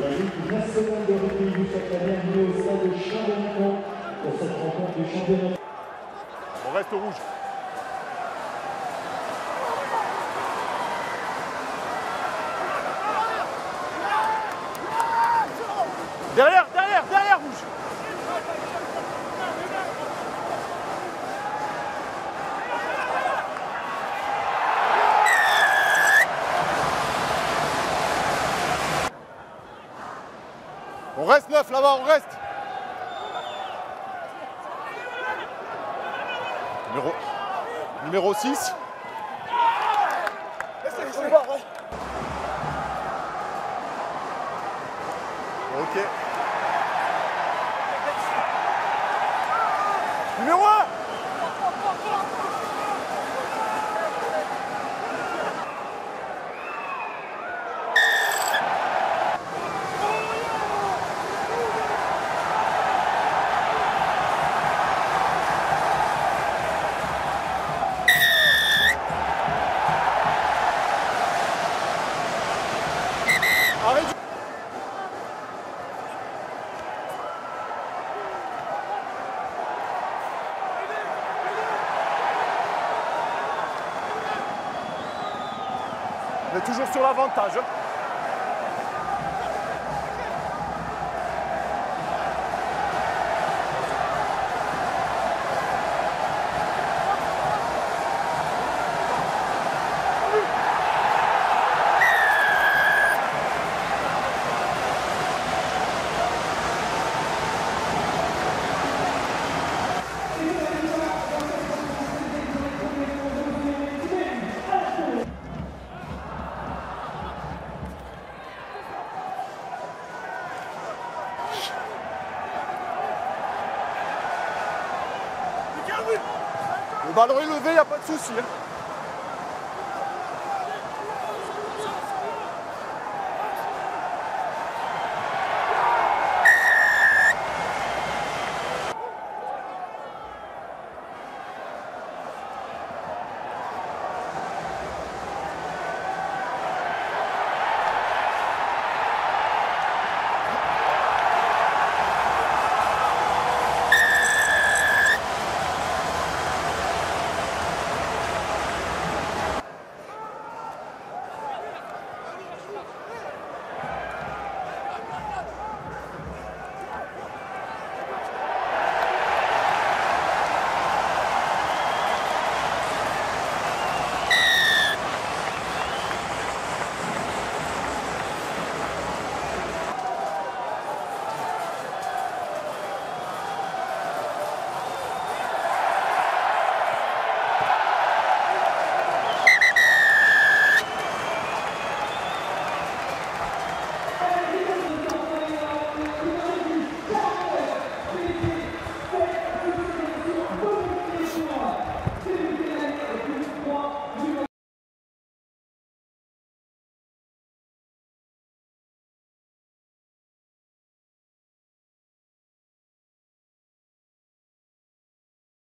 La Ligue nationale de rugby souhaite la bienvenue au stade de Chambéry pour cette rencontre du championnat. On reste rouge. Derrière, derrière, derrière, rouge. On reste neuf là-bas, on reste. Numéro, numéro 6. Ok. Numéro 1 On est toujours sur l'avantage. Le ballon est il n'y a pas de souci. hein.